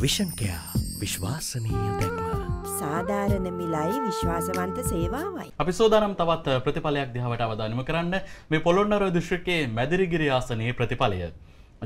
විෂන්කයා විශ්වාසනීය දැක්ම. සාධාරණ මිලයි විශ්වාසවන්ත සේවාවයි. අපි සෝදානම් තවත් ප්‍රතිඵලයක් දිහාවට අවධානම කරන්න මේ පොළොන්නර දිශ්‍රිකයේ මැදිරිගිරි ආසනයේ ප්‍රතිඵලය.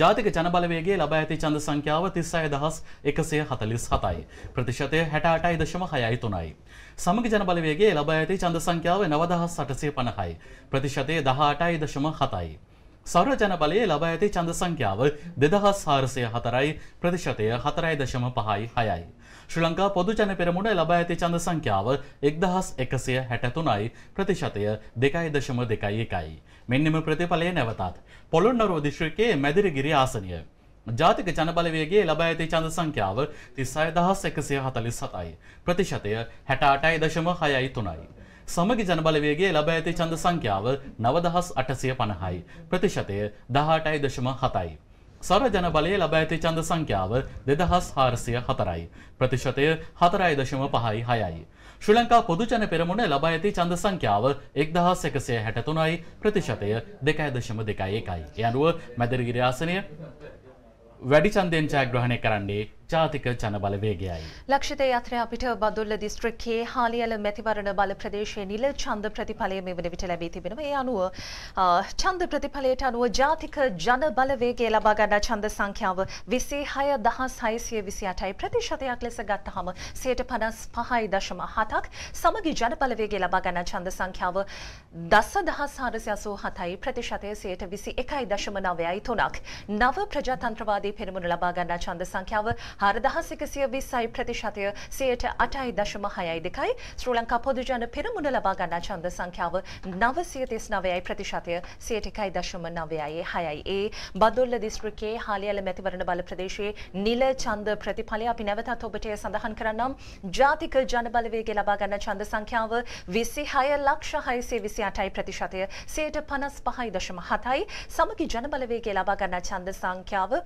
ජාතික ජනබලවේගේ ලබා ඇති ඡන්ද සංඛ්‍යාව 36147යි. ප්‍රතිශතය 68.6.3යි. සමගි ජනබලවේගේ ලබා ඇති ඡන්ද සංඛ්‍යාව 9850යි. ප්‍රතිශතය 18.7යි. සෞර ජන බලයේ ලබා ඇති ඡන්ද සංඛ්‍යාව 2404යි ප්‍රතිශතය 4.5යි 6යි. ශ්‍රී ලංකා පොදු ජන පෙරමුණ ලබා ඇති ඡන්ද සංඛ්‍යාව 1163යි ප්‍රතිශතය 2.21යි. මෙන්නෙම ප්‍රතිඵලය නැවතත් පොළොන්නරුව දිස්ත්‍රික්කයේ මැදිරිගිරි ආසනය. ජාතික ජනබලවේගේ ලබා ඇති ඡන්ද සංඛ්‍යාව 36147යි ප්‍රතිශතය 68.6යි. සමගි ජනබලවේගේ ලබ ඇති ඡන්ද සංඛ්‍යාව 9850යි. ප්‍රතිශතය 18.7යි. සර ජනබලයේ ලබ ඇති ඡන්ද සංඛ්‍යාව 2404යි. ප්‍රතිශතය 4.5යි 6යි. ශ්‍රී ලංකා පොදු ජන පෙරමුණ ලබා ඇති ඡන්ද සංඛ්‍යාව 1163යි. ප්‍රතිශතය 2.21යි. ඒ අනුව මැදිරිගිරි ආසනය වැඩි ඡන්දයෙන් ජයග්‍රහණය කරන්නේ ජාතික ජන බලවේගයයි. ලක්ෂිත යත්‍රය අපිට බදුල්ල දිස්ත්‍රික්කයේ හාලියල මැතිවරණ බල ප්‍රදේශයේ නිල ඡන්ද ප්‍රතිඵලය මේ වන විට ලැබී තිබෙනවා. ඒ අනුව ඡන්ද ප්‍රතිඵලයට අනුව ජාතික ජන බලවේගය ලබා ගන්නා ඡන්ද සංඛ්‍යාව 26628යි ප්‍රතිශතයක් ලෙස ගත්තහම 155.7ක් සමගි ජන බලවේගය ලබා ගන්නා ඡන්ද සංඛ්‍යාව 10487යි ප්‍රතිශතය 121.9යි 3ක්. නව ප්‍රජාතන්ත්‍රවාදී පෙරමුණ ලබා ගන්නා ඡන්ද සංඛ්‍යාව හරදහස් එකසිය විස්සයි ප්‍රතිශතය සයට අටයි දශම හයයි දෙකයි. ශ්‍රී ලංකා පොදුජන පෙරමුණ ලබා ගන්නා ඡන්ද සංඛ්‍යාව නවසිය තිස් නවයයි ප්‍රතිශතය සයට එකයි දශම නවයයි හයයි. ඒ බදුල්ල දිස්ත්‍රික්කයේ හාලියල මැතිවරණ බල ප්‍රදේශයේ නිල ඡන්ද ප්‍රතිඵලය අපි නැවතත් ඔබට සඳහන් කරන්නම්. ජාතික ජන බලවේගය ලබා ගන්න ඡන්ද සංඛ්‍යාව 26 ලක්ෂ 628යි ප්‍රතිශතය 155.7යි සමගි ජන බලවේගය ලබා ගන්න ඡන්ද සංඛ්‍යාව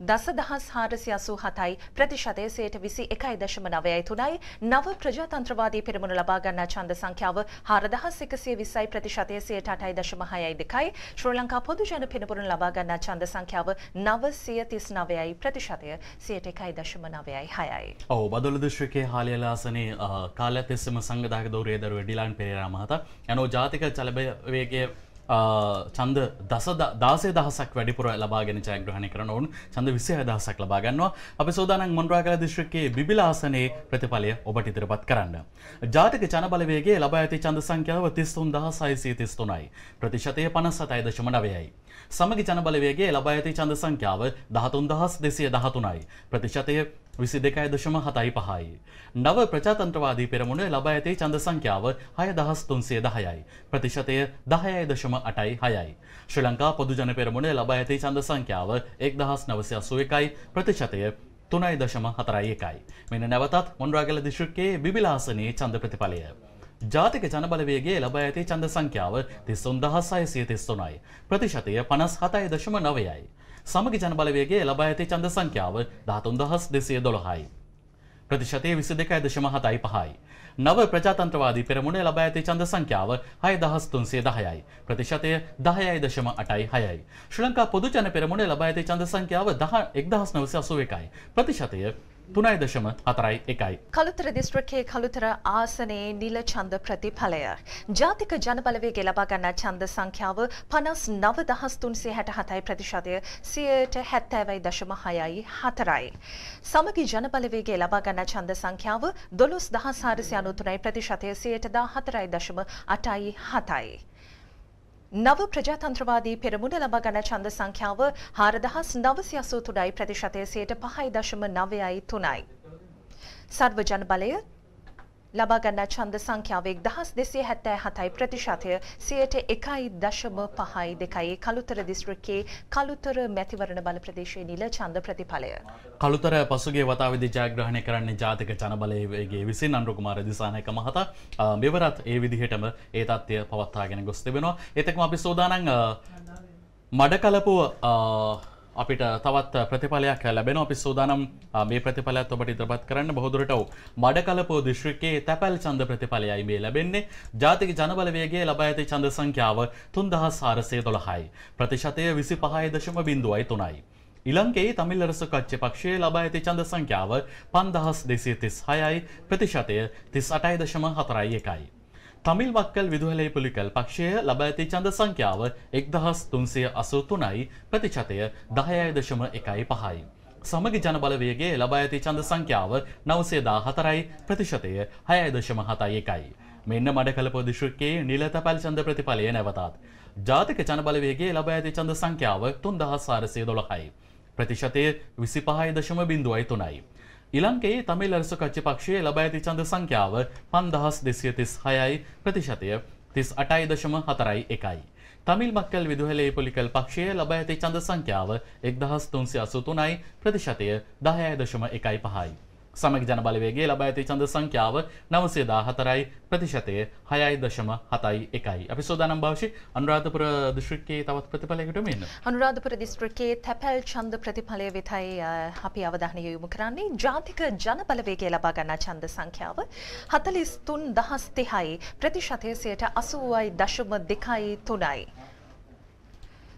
දස දහස් හාරසි අසූ හතයි ප්‍රතිශතය සයට විසි එකයි දශම නවයයි තුනයි නව ප්‍රජාතන්ත්‍රවාදී පෙරමුණ ලබාගන්නා ඡන්ද සංඛ්‍යාව හාරදහස් එකසිය විස්සයි ප්‍රතිශතය සයට අටයි දශම හයයි දෙකයි ශ්‍රී ලංකා පොදු ජන පෙරමුණ ලබාගන්නා ඡන්ද සංඛ්‍යාව නව සිය තිස් නවයයි ප්‍රතිශතය සයට එකයි දශම නවයයි හයයි. ඔව් බදුල්ල දිස්ත්‍රික්කයේ හාලියලාසනේ කාලයක් තිස්සම සංගදායක දෝරයේ දරුව ඩිලාන් පෙරේරා මහතා යනෝ ජාතික චලබවේගයේ චන්ද දස දාසේ දහසක් වැඩිපුර ලබාගෙන ජයග්‍රහණය කරන ඔවුන් චන්ද විසය දහසක් ලබාගන්නවා අප සෝදානන් මොන්රාගල දිශ්‍රකයේ බිලාසනයේ ප්‍රතිඵලය ඔබට ඉදිරිපත් කරන්න. ජාතික ජනබලවේගේ ලබා ඇති චන්ද සංඛ්‍යාව තිස්තුන් දහ සයිසී තිස්තුනයි. ප්‍රතිශතය පනස්සත අයිදශම නවයයි. සමගි ජනබලවේගේ ලබා ඇති චන්ද සංඛ්‍යාව දහතුන් දහස් දෙසිය දහතුනයි. ප්‍රතිශතය විසි දෙකයි දශම හතයි පහයි. නව ප්‍රජාතන්ත්‍රවාදී පෙරමුණ ලබා ඇති චන්ද සංඛ්‍යාව හය දහස් තුන්සිය දහයයි. ප්‍රතිශතය දහයයි දශම අටයි හයයි. ශ්‍රී ලංකා පොදු ජන පෙරමුණ ලබා ඇති චන්ද සංඛ්‍යාව එක් දහස් නවසය අසුව එකයි ප්‍රතිශතය තුනයි දශම හතරයි එකයි. මෙන නැවතත් මොන්රාගල දිශෘක්කයේ බිලාසනයේ චන්ද ප්‍රතිඵලය. ජාතික ජනබලවේගේ ලබා ඇති චන්ද සංඛ්‍යාව තිස්සුන් දහස්සය සිය තිස්තුනයි. ප්‍රතිශතය පනස් හතයි දශම නවයයි. සමගි ජනබලවේගේ ලබා ඇති ඡන්ද සංඛ්‍යාව 13212යි. ප්‍රතිශතය 22.7යි පහයි. නව ප්‍රජාතන්ත්‍රවාදී පෙරමුණ ලබා ඇති ඡන්ද සංඛ්‍යාව 6310යි. ප්‍රතිශතය 10.8යි 6යි. ශ්‍රී ලංකා පොදු ජන පෙරමුණ ලබා ඇති ඡන්ද සංඛ්‍යාව 1981යි. ප්‍රතිශතය තුනයි දශම හතරයි එකයි. කළුතර දිස්ත්‍රකයේ කළුතර ආසනයේ නිල ඡන්ද ප්‍රතිඵලය. ජාතික ජනබලවේගය ලබා ගන්නා ඡන්ද සංඛ්‍යාව 59367යි ප්‍රතිශතය 70.6යි 4යි. සමගි ජනබලවේගය ලබා ගන්නා ඡන්ද සංඛ්‍යාව 12493යි ප්‍රතිශතය 114.8යි 7යි. නව ප්‍රජාතන්ත්‍රවාදී පෙරමුණ ලබා ගන්න ඡන්ද සංඛ්‍යාව 4983යි ප්‍රතිශතය 5.9යි 3යි. සර්ව ජන බලය ලබා ගන්නා ඡන්ද සංඛ්‍යාව 1277යි ප්‍රතිශතය 101.5යි දෙකයි කළුතර දිස්ත්‍රික්කයේ කළුතර මැතිවරණ බල ප්‍රදේශයේ නිල ඡන්ද ප්‍රතිඵලය. කළුතර පසුගිය වතාවේදී ජයග්‍රහණය කරන්නේ ජාතික ජනබලයේගේ විසින් අනුර කුමාර දිසානායක මහතා මෙවරත් ඒ විදිහටම ඒ තත්ත්වය පවත්වාගෙන ගොස් තිබෙනවා. ඒතකම අපි සෝදානම් මඩකලපුව අපිට තවත් ප්‍රතිඵලයක් ලැබෙන අපි සූදානම් මේ ප්‍රතිඵලත් ඔබට ඉදිරිපත් කරන්න බොහොදුරට මඩකලපෝ දිශ්‍රිකයේ තැපැල් ඡන්ද ප්‍රතිඵලයයි මේ ලැබෙන්නේ. ජාතික ජනබලවේගයේ ලබා ඇති ඡන්ද සංඛ්‍යාව 3412යි ප්‍රතිශතය 25.03යි ඉලංකේ තමිල් රස කච්ච පක්ෂයේ ලබා ඇති ඡන්ද සංඛ්‍යාව 5236යි ප්‍රතිශතය 38.41යි තමිල් වක්කල් විදුහලේ පුලිකල් පක්ෂය ලබ ඇති චන්ද සංඛ්‍යාව එක්දහස් තුන්සිය අසූ තුනයි ප්‍රතිශතය දහයයි දශම එකයි පහයි. සමගි ජනබලවේගේ ලබා ඇති චන්ද සංඛ්‍යාව නවසේදා හතරයි ප්‍රතිශතය හයයි දශම හතයි එකයි. මෙන්න මඩ කළ පොදිශෘක්කයේ නිලත පැල් චන්ද ප්‍රතිඵලය නැවතත්. ජාතික ජනබලවේගේ ලබ ඇති චන්ද සංඛ්‍යාව තුන්දහස් සාරසය දොළහයි. ප්‍රතිශතය විසි පහයි දශම බිඳුවයි තුනයි. ඉලංකේ තමිල් අරසු කච්චි පක්ෂයේ ලබ ඇති චන්ද සංඛ්‍යාව පන්දහස් දෙසිය තිස් හයයි ප්‍රතිශතය තිස් අටයි දශම හතරයි එකයි. තමිල් මක්කල් විදුහලේ පොලිකල් පක්ෂය ලබ ඇති චන්ද සංඛ්‍යාව එක්දහස් තුන්සි අසු තුනයි ප්‍රතිශතය දහයයි දශම එකයි පහයි. සමග ජන බලවේගේ ලබ ඇති චන්ද සංඛ්‍යාව නවසේදා හතරයි ප්‍රතිශතය හයයි දශම හතයි එකයි. අපි සෝදානම් භාෂි අනුරාධපුර දිශ්‍රික්කයේ තවත් ප්‍රතිඵලයකට මෙන්න. අනුරාධපුර දිස්ත්‍රික්කයේ තැපැල් ඡන්ද ප්‍රතිඵලය වෙතයි අ, අපි අවධානය යොමු කරන්නේ ජාතික ජන බලවේගය ලබා ගන්නා ඡන්ද සංඛ්‍යාව 43030යි ප්‍රතිශතය 80යි දශම දෙකයි තුනයි.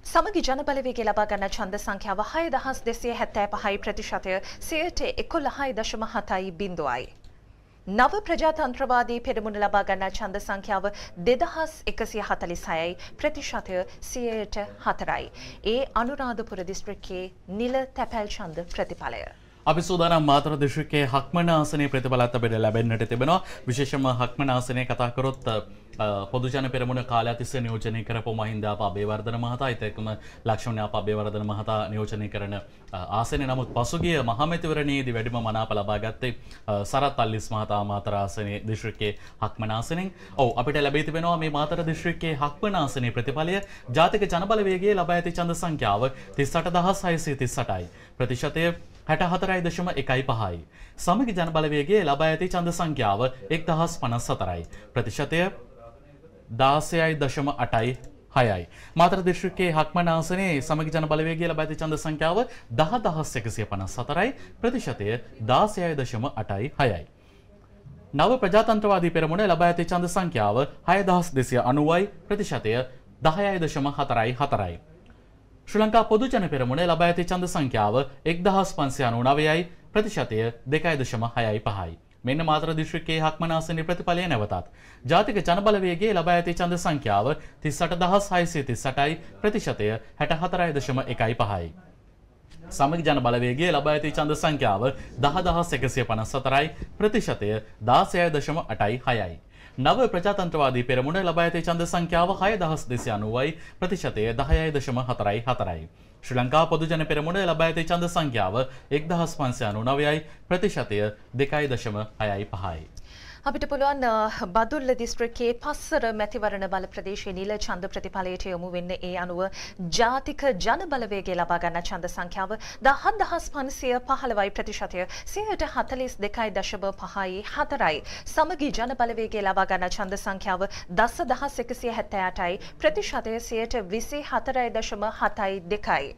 සමගි ජනබලවේගේ ලබා ගන්න ඡන්ද සංඛ්‍යාව 6275යි ප්‍රතිශතය 111.7යි බිඳුවයි. නව ප්‍රජාතන්ත්‍රවාදී පෙරමුණ ලබා ගන්නා ඡන්ද සංඛ්‍යාව 2146යි ප්‍රතිශතය 104යි. ඒ අනුරාධපුර දිස්ත්‍රික්කයේ නිල තැපැල් ඡන්ද ප්‍රතිඵලය. අපි සූදානම් මාතර දිශ්‍රික්කයේ හක්මන ආසනයේ ප්‍රතිඵලත් අපිට ලැබෙන්නට තිබෙනවා විශේෂම හක්මන ආසනය කතා කරොත් අ, පොදුජන පෙරමුණ කාලය තිස්සේ නියෝජනය කරපු මහින්දාප අබේවර්ධන මහතා ඒත් එක්කම ලක්ෂ්මණ අබේවර්ධන මහතා නියෝජනය කරන අ, ආසනය නමුත් පසුගිය මහමැතිවරණයේදී වැඩිම මනාප ලබා ගත්තේ අ, සරත් අල්ලිස් මහතා මාතර ආසනයේ දිශ්‍රික්කයේ හක්මන ආසනයෙන් ඔව් අපිට ලැබී තිබෙනවා මේ මාතර දිශ්‍රික්කයේ හක්මන ආසනයේ ප්‍රතිඵලය ජාතික ජනබලවේගයේ ලබා ඇති ඡන්ද සංඛ්‍යාව 38638යි ප්‍රතිශතය හැට හතරයි දශම එකයි පහයි. සමගි ජනබලවේගේ ලබා ඇති චන්ද සංඛ්‍යාව එක් දහස් පනස් සතරයි. ප්‍රතිශතය දාසයයි දශම අටයි හයයි. මාතර දිශ්‍රික්කයේ හක්මනාසනේ සමගි ජන බලවේගේ ලබ ඇති චන්ද සංඛ්‍යාව දහ දහස් එකසිය පනස් සතරයි ප්‍රතිශතය දාසයයි දශම අටයි හයයි. නව ප්‍රජාතන්ත්‍රවාදී පෙරමුණ ලබා ඇති චන්ද සංඛ්‍යාව හය දහස් දෙසිය අනුවයි ප්‍රතිශතය දහයයි දශම හතරයි හතරයි. ශ්‍රී ලංකා පොදු ජන පෙරමුණ ලබා ඇති ඡන්ද සංඛ්‍යාව 1999යි ප්‍රතිශතය 2.6යි පහයි. මෙන්න මාතර දිස්ත්‍රික්කයේ හක්මන ආසනයේ ප්‍රතිඵලය නැවතත්. ජාතික ජනබලවේගයේ ලබා ඇති ඡන්ද සංඛ්‍යාව 38638යි ප්‍රතිශතය 64.1යි පහයි. සමග ජන බලවේගේ ලබා ඇති ඡන්ද සංඛ්‍යාව 10154යි ප්‍රතිශතය 16.8යි 6යි. නව ප්‍රජාතන්ත්‍රවාදී පෙරමුණ ලබා ඇති ඡන්ද සංඛ්‍යාව 6290යි ප්‍රතිශතය 10.4යි 4යි. ශ්‍රී ලංකා පොදු ජන පෙරමුණ ලබා ඇති ඡන්ද සංඛ්‍යාව 1599යි ප්‍රතිශතය 2.6යි 5යි. අපිට පුළුවන් අ, බදුල්ල දිස්ත්‍රික්කයේ පස්සර මැතිවරණ බල ප්‍රදේශයේ නිල ඡන්ද ප්‍රතිඵලයට යොමු වෙන්න ඒ අනුව ජාතික ජන බලවේගය ලබා ගන්න ඡන්ද සංඛ්‍යාව 17515යි ප්‍රතිශතය. 142.5යි 4යි සමගි ජන බලවේගය ලබා ගන්න ඡන්ද සංඛ්‍යාව 10178යි ප්‍රතිශතය 124.7යි 2යි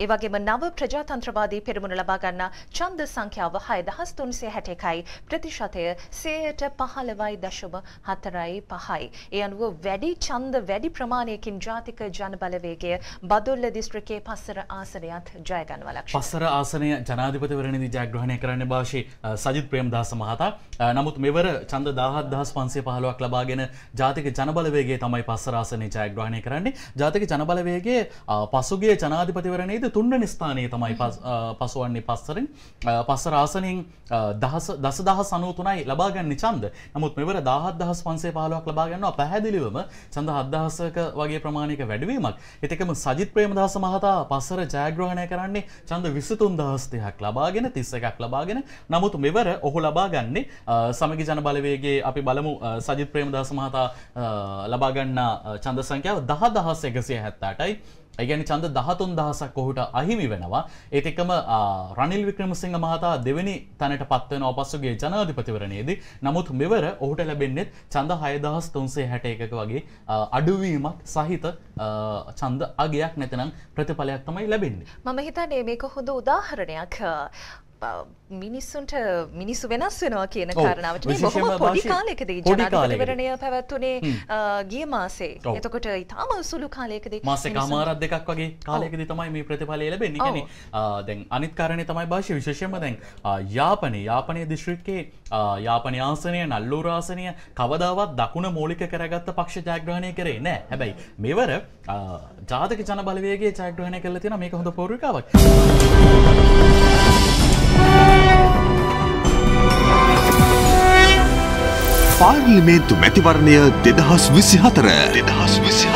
ඒ වගේම නව ප්‍රජාතන්ත්‍රවාදී පෙරමුණ ලබා ගන්නා ඡන්ද සංඛ්‍යාව 6361යි ප්‍රතිශතය 15.4යි 5යි. ඒ අනුව වැඩි ඡන්ද වැඩි ප්‍රමාණයකින් ජාතික ජන බලවේගය බදුල්ල දිස්ත්‍රික්කයේ පස්සර ආසනයත් ජය ගන්නවා ලක්ෂණ. පස්සර ආසනය ජනාධිපතිවරණදී ජයග්‍රහණය කරන්න භාෂි සජිත් ප්‍රේමදාස මහතා අ, නමුත් මෙවර චන්ද දාහත් දහස් පන්සේ පහලුවක් ලබාගෙන ජාතික ජනබලවේගේ තමයි පස්සරාසනය ජයග්‍රහණය කරන්නේ ජාතික ජනබලවේගේ අ, පසුගේ ජනාධිපතිවරණයේද තුන්වැනි ස්ථානයේ තමයි පසුවන්නේ පස්සරෙන් අ, පස්සර ආසනයෙන් අ, දහස දස දහස් අනූතුනයි ලබාගන්න චන්ද නමුත් මෙවර දාහත් දහස් පන්සේ පහලුවක් ලබාගන්නවා පැහැදිලිවම චන්ද හදහසක වගේ ප්‍රමාණයක වැඩවීමක්. එතකම සජිත් ප්‍රේමදාස මහතා පස්සර ජයග්‍රහණය කරන්නේ චන්ද විසිතුන් දහස් දෙයක් ලබාගෙන තිස්ස එකක් ලබාගෙන. නමුත් මෙවර ඔහු ලබාගන්නේ සමගි ජන බලවේගේ අපි බලමු සජිත් ප්‍රේමදාස මහතා අ, ලබාගන්න චන්ද සංඛ්‍යාව දහ දහස් එකසිය හැත්තාටයි ඒගැනි චන්ද දහතුන් දහසක් ඔහුට අහිමි වෙනවා. ඒත් එක්කම ආ, රනිල් වික්‍රමසිංහ මහතා දෙවැනි තැනට පත්වෙන ඔපස්සුගේ ජනාධිපතිවරණයේදී. නමුත් මෙවර ඔහුට ලැබෙන්නෙත් චන්ද හයදහස් තුන්සේ හැට එකක වගේ ආ, අඩුවීමක් සහිත ආ, චන්ද අගයක් නැතනම් ප්‍රතිඵලයක් තමයි ලැබෙන්නේ. මම හිතන්නේ මේක හොඳ උදාහරණයක්. අ, මිනිස්සුන්ට මිනිස්සු වෙනස් වෙනවා කියන විශේෂයෙන්ම බොහොම පොඩි පොඩි ජනාධිපතිවරණය පැවැත්වුණේ ගිය මාසේ. එතකොට ඊටාම සුළු කාලයකදී මාසෙක අමාරත් දෙකක් වගේ කාලයකදී තමයි මේ ප්‍රතිඵලය ලැබෙන්නේ. කියන්නේ දැන් අනිත් කාරණේ තමයි භාෂය විශේෂයෙන්ම දැන් යාපනයේ යාපනයේ දිස්ත්‍රික්කයේ යාපනයේ ආසනය නල්ලූර ආසනය කවදාවත් දකුණ මූලික කරගත්ත පක්ෂ ජයග්‍රහණය කරේ නෑ. හැබැයි මෙවර ජාතික ජන බලවේගයේ ජයග්‍රහණය කරලා තියෙනවා මේක හොඳ පූර්විකාවක්. පාර්ලිමේන්තු මැතිවරණය දෙදහස් විසි හතර දෙදහස් විසි හතර.